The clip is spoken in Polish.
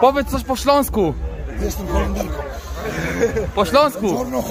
Powiedz coś po śląsku. Jestem Holenderką. Po śląsku. Czarno.